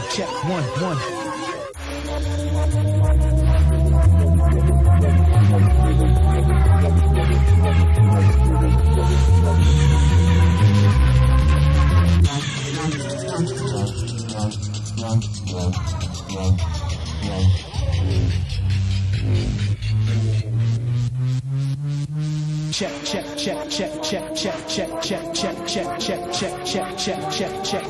one, check one, one. check, check, check, check, check, check, check, check, check, check, check, check, check, check, check.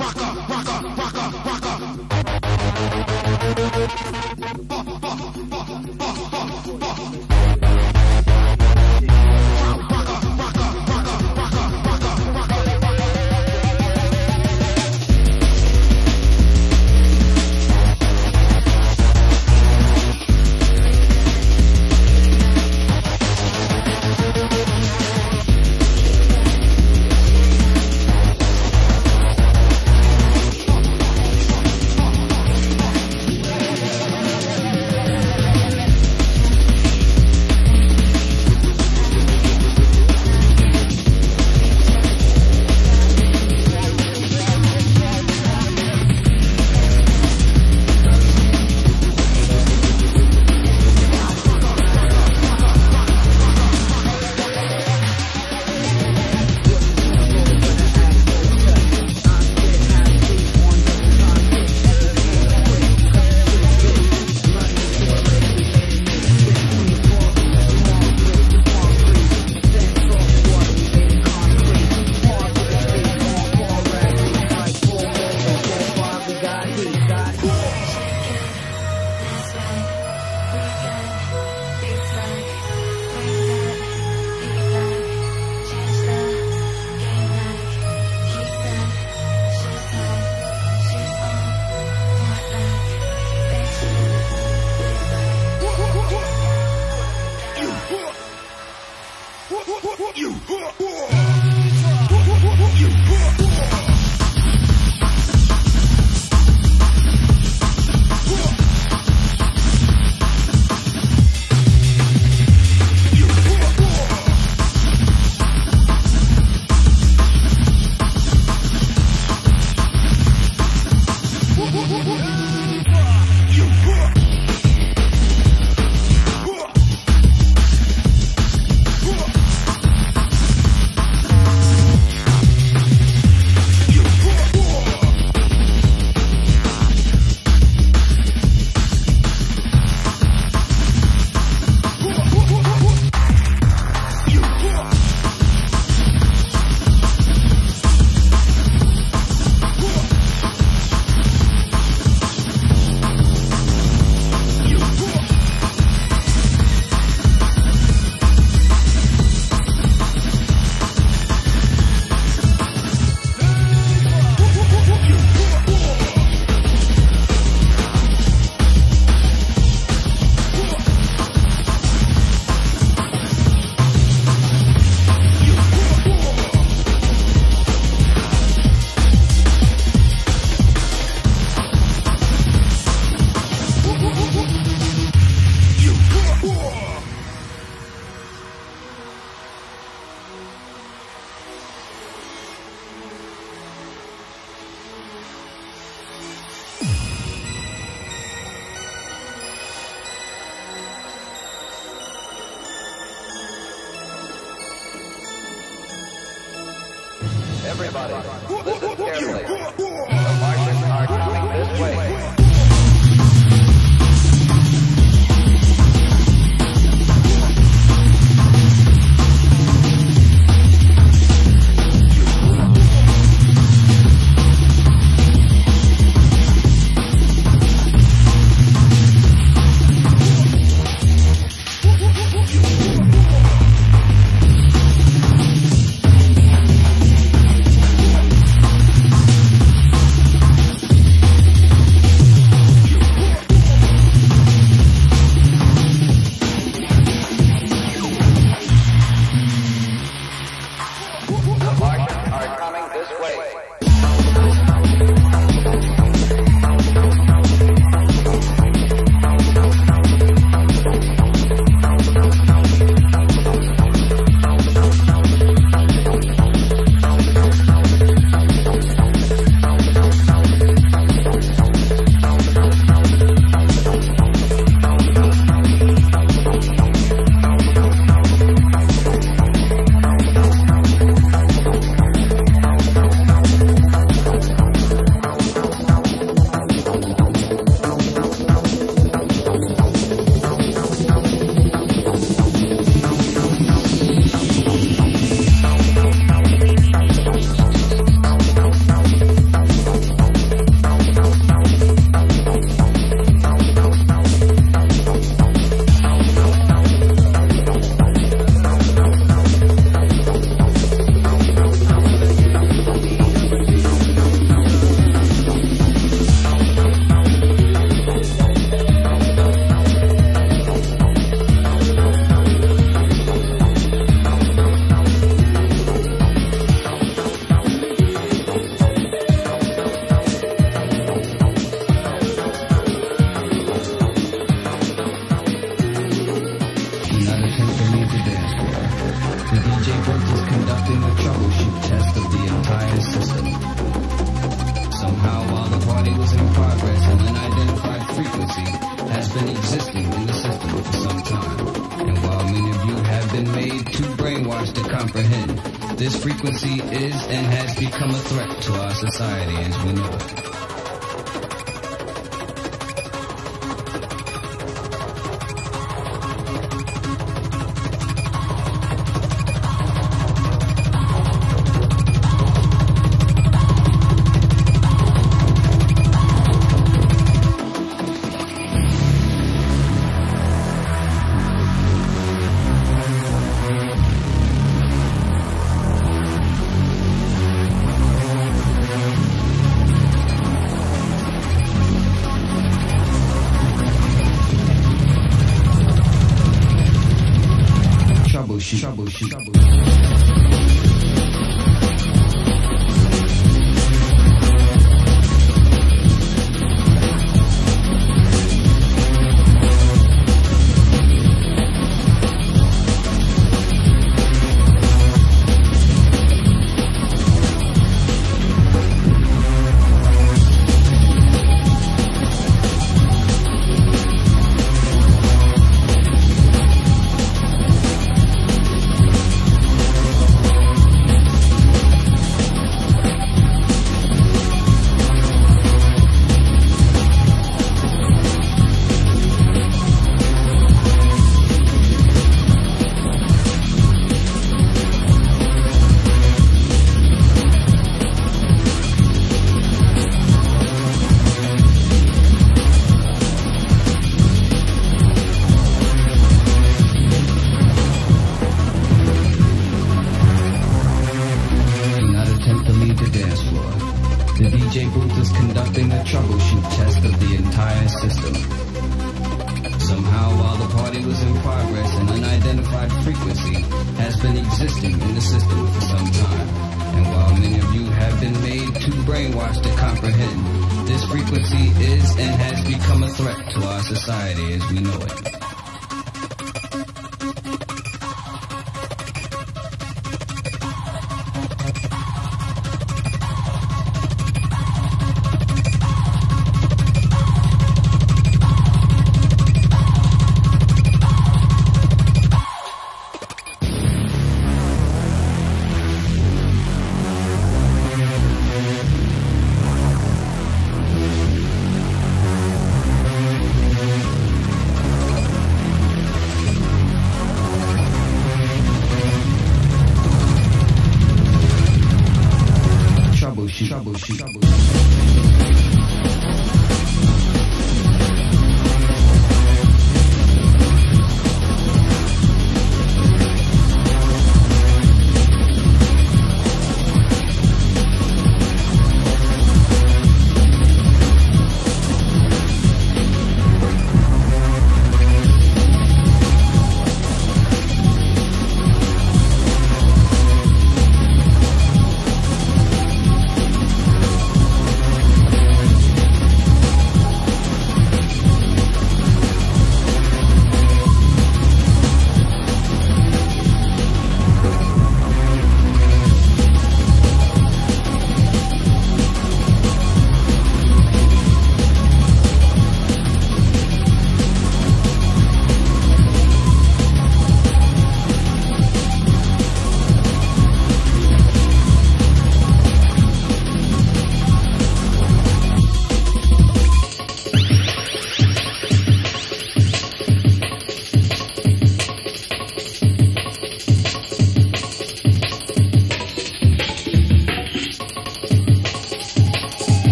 rocker, rocker, rocker, rocker. society.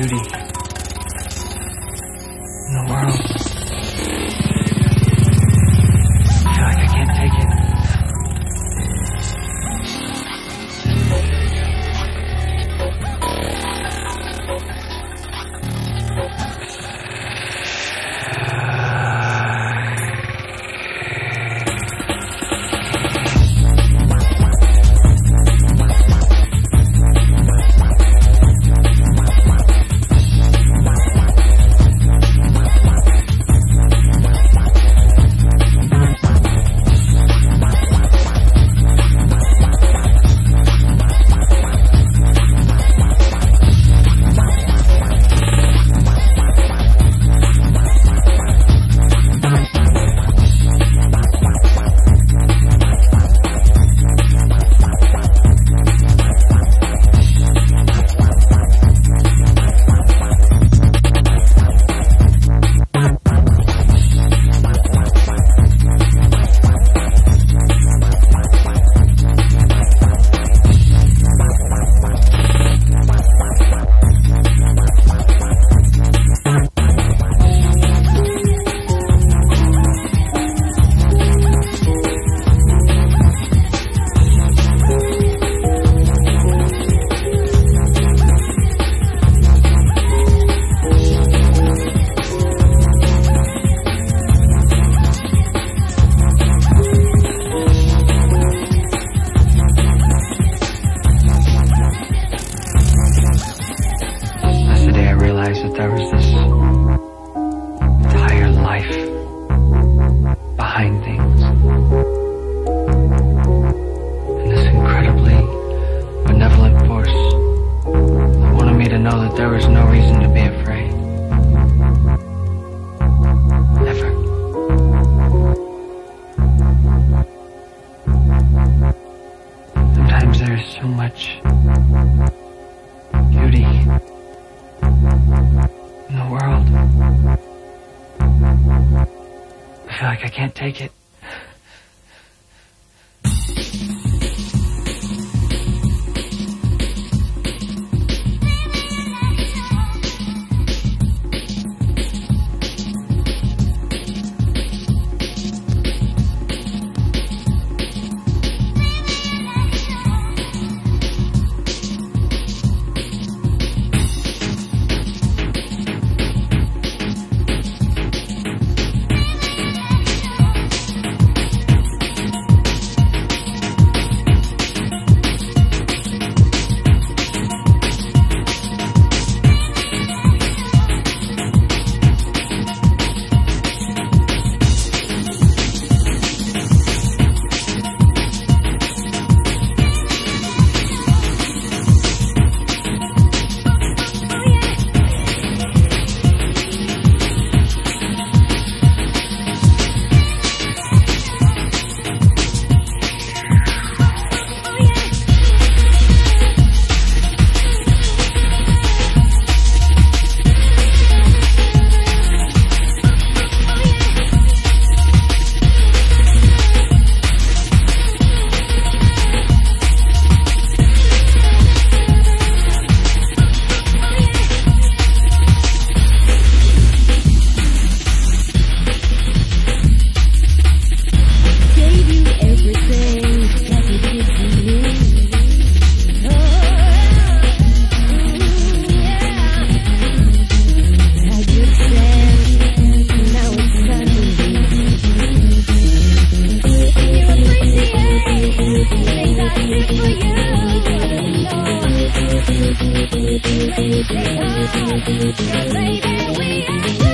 Beauty in the world. Baby, we are.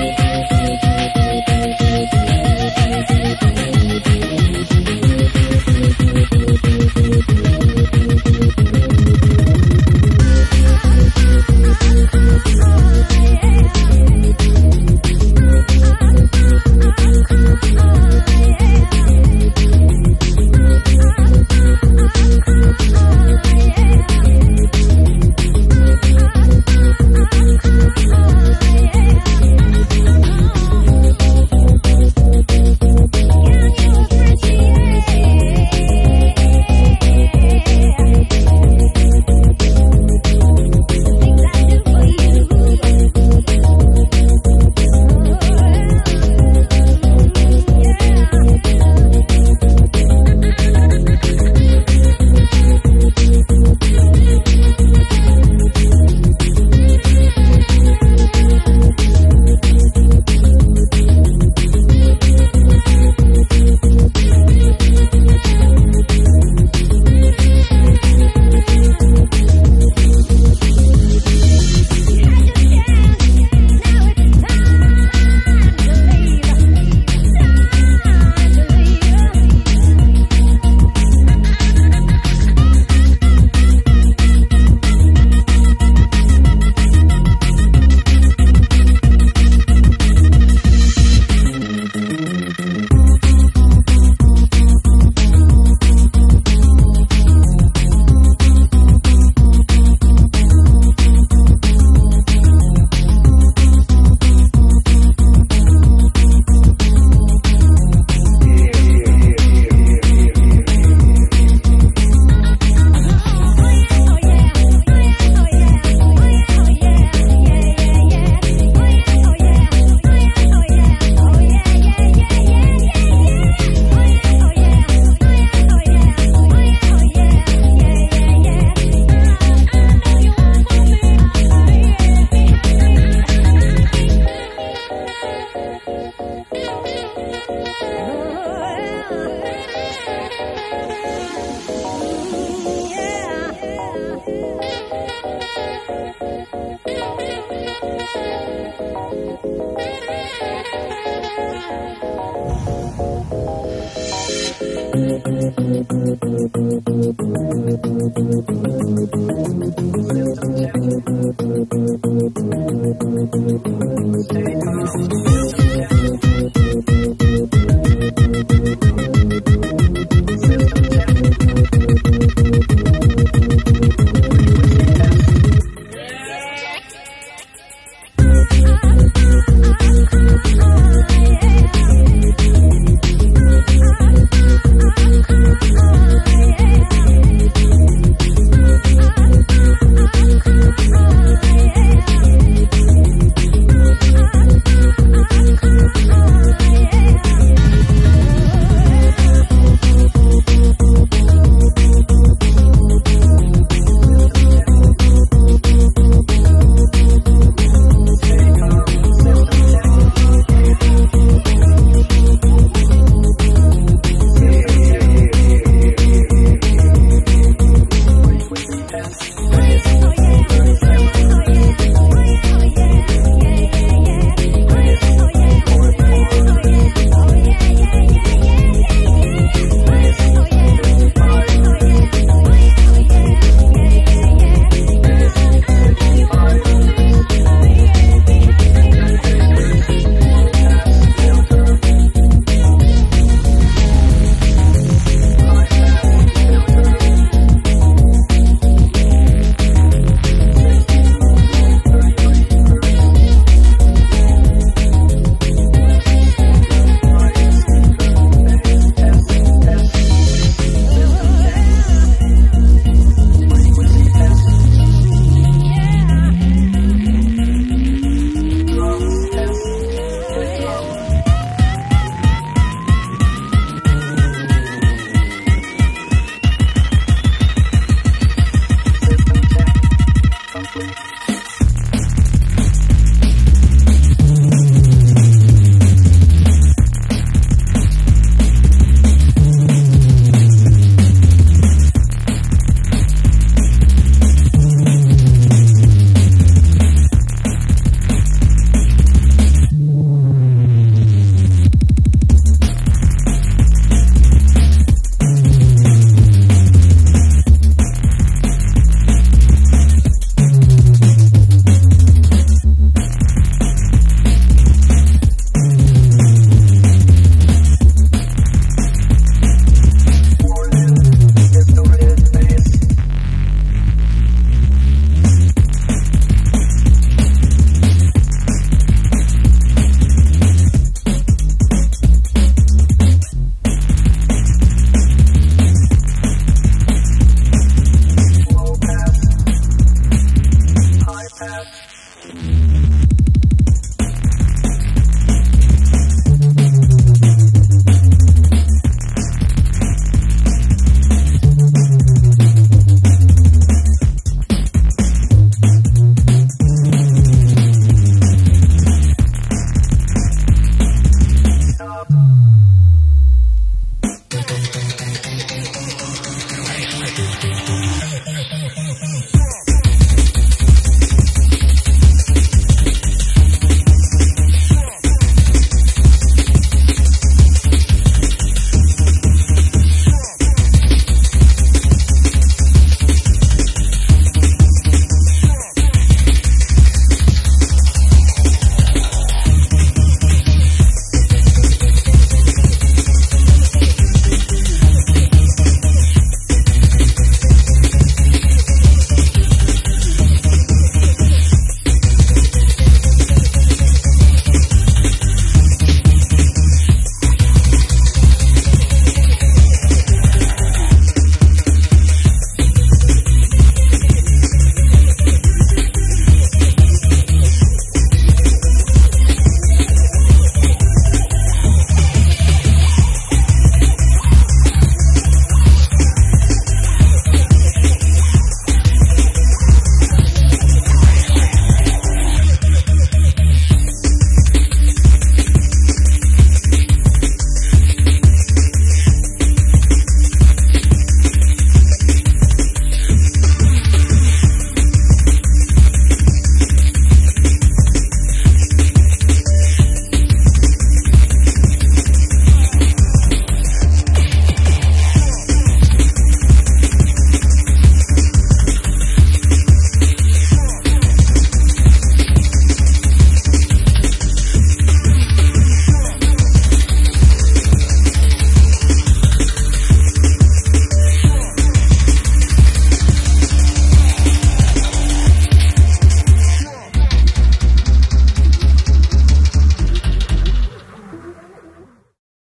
Stay tuned.